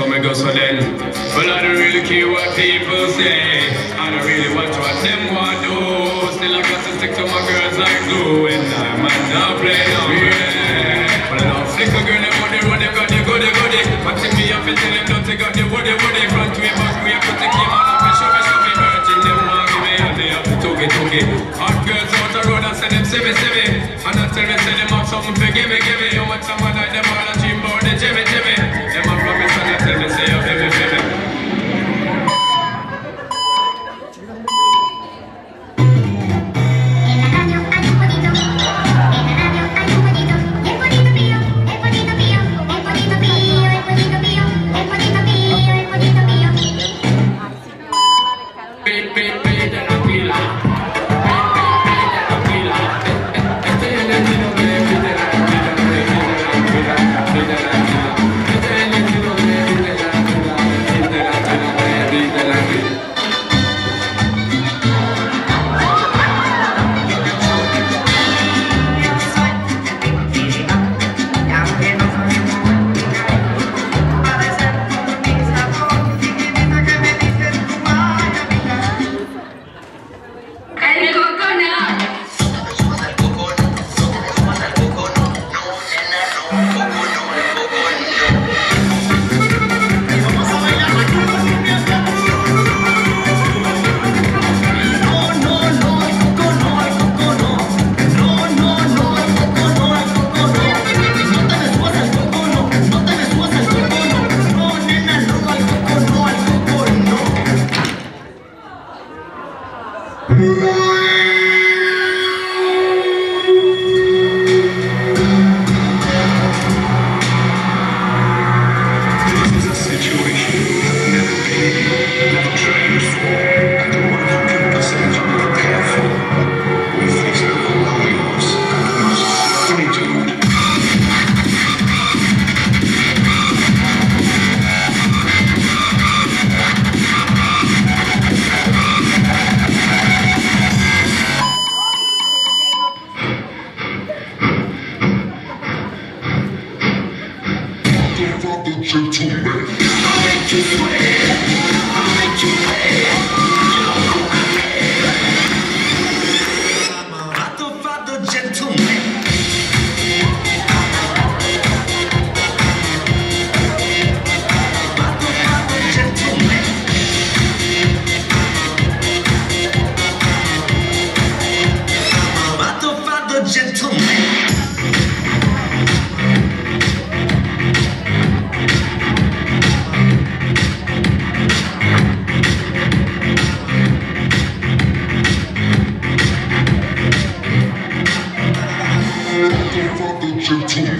so me go so But I don't really care what people say. I don't really watch what them want do. Still I got to stick to my girls like glue And I might not play no yeah. But I don't flick a girl, they want it, want it, got it, goody goody. Watching me, I'm tell them don't take got it, what it, what it Front way, back way, I put the key on up and show me, show me Urging them, want give me, and they have to took it, talk it. Hot girls out the road, I send them, see me, see me. And I tell them, say them have something for give me, give me. You want someone like them, beep, beep. Gentlemen. Fatto Father, gentlemen.